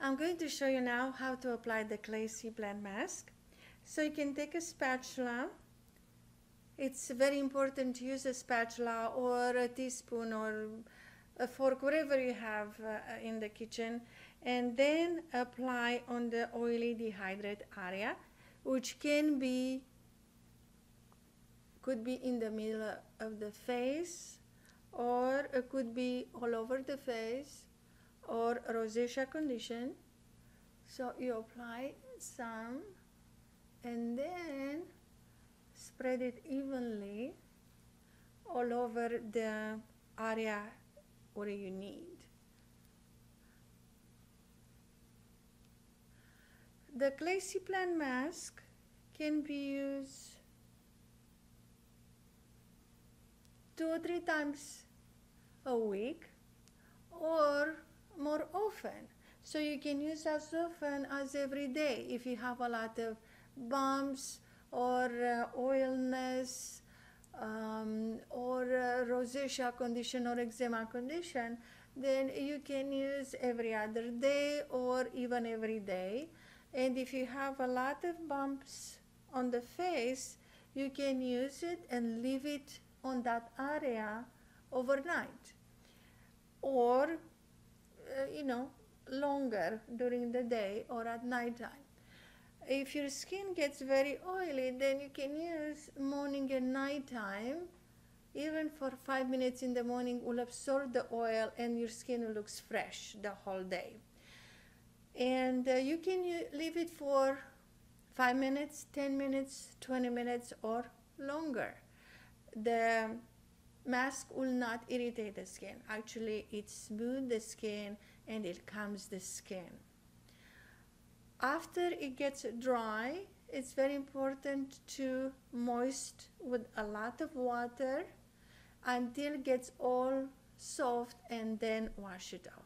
I'm going to show you now how to apply the clay sea plant mask. So you can take a spatula. It's very important to use a spatula or a teaspoon or a fork, whatever you have uh, in the kitchen, and then apply on the oily dehydrate area, which can be could be in the middle of the face or it could be all over the face or rosacea condition. So you apply some and then spread it evenly all over the area where you need. The clay sea plant mask can be used two or three times a week or more often. So you can use as often as every day if you have a lot of bumps or uh, oilness um, or uh, rosacea condition or eczema condition, then you can use every other day or even every day. And if you have a lot of bumps on the face, you can use it and leave it on that area overnight or uh, you know longer during the day or at night time if your skin gets very oily then you can use morning and night time even for five minutes in the morning will absorb the oil and your skin looks fresh the whole day. And uh, you can leave it for five minutes 10 minutes 20 minutes or longer. The mask will not irritate the skin. Actually, it smooths the skin and it calms the skin. After it gets dry, it's very important to moist with a lot of water until it gets all soft and then wash it off.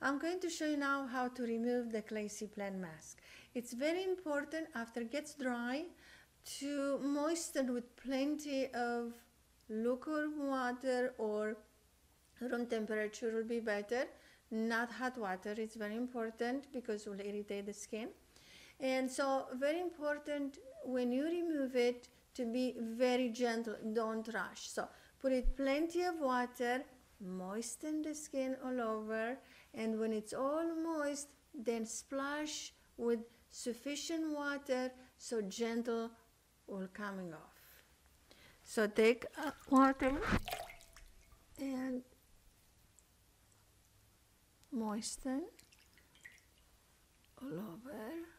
I'm going to show you now how to remove the clay plant mask. It's very important after it gets dry to moisten with plenty of lukewarm water or room temperature will be better. Not hot water it's very important because it will irritate the skin. And so very important when you remove it to be very gentle don't rush. So put it plenty of water moisten the skin all over and when it's all moist then splash with sufficient water so gentle all coming off. So take water and moisten all over.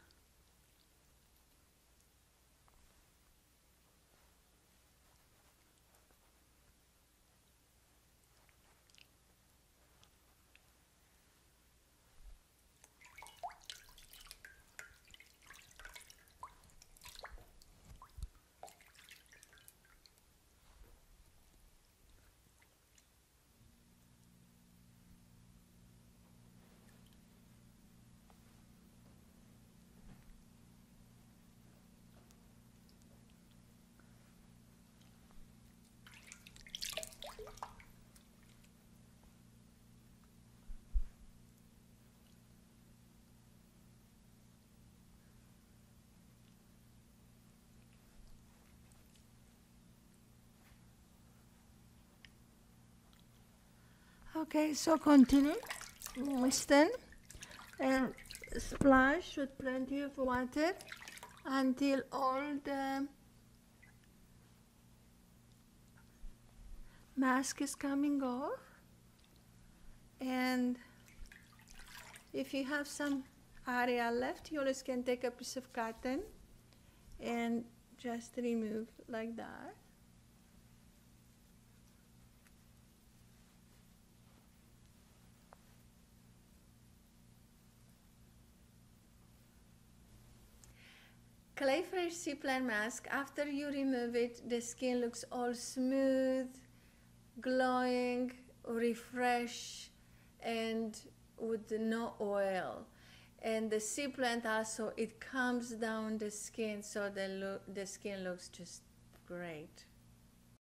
So continue. Moisten and splash with plenty of water until all the mask is coming off. And if you have some area left, you always can take a piece of cotton and just remove like that. Clay Fresh Sea Plant Mask, after you remove it, the skin looks all smooth, glowing, refresh, and with no oil. And the sea plant also, it calms down the skin so the, the skin looks just great.